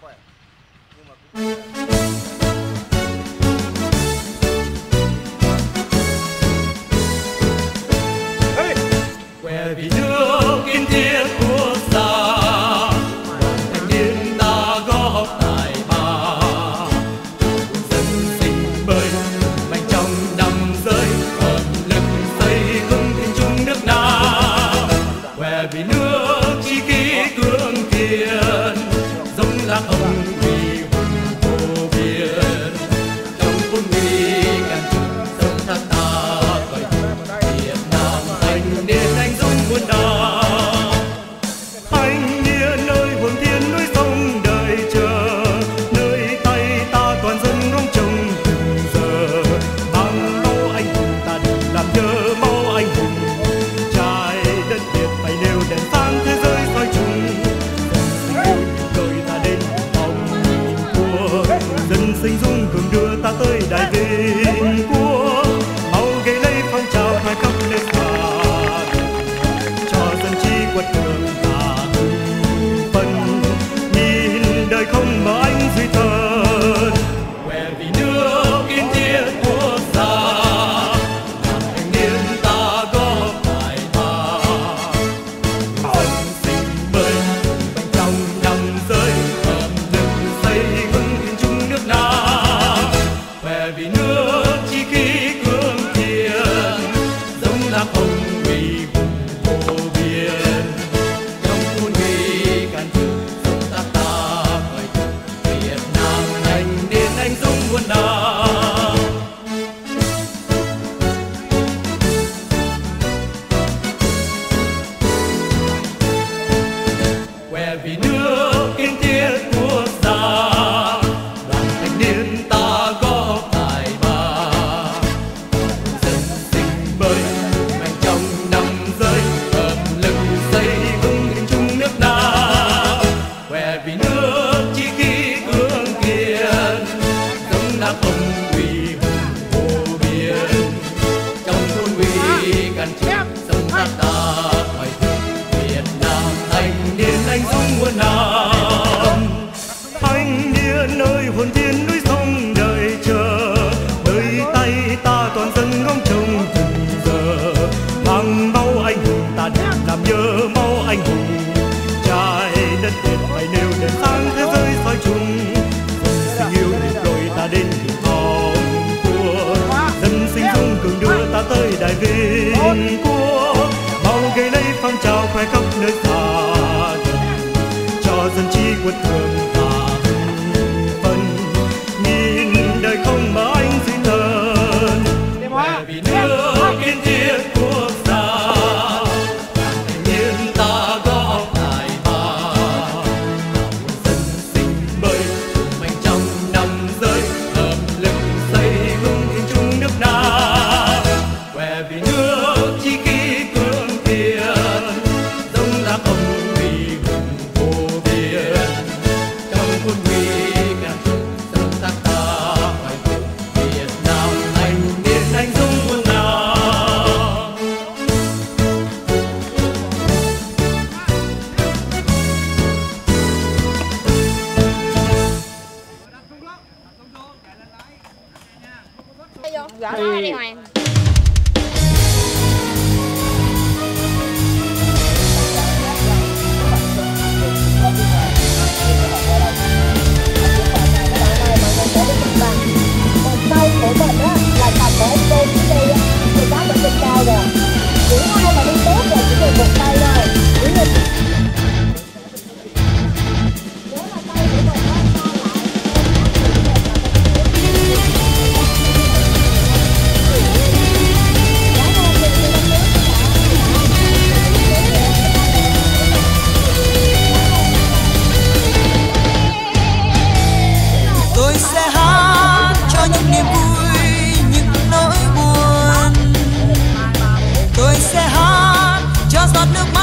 声。うまく。tới đại vinh quốc mau gây lấy phong trào khai cấp lên phạt cho dân trí quật cường và phân たとえだいぶ time. Just not look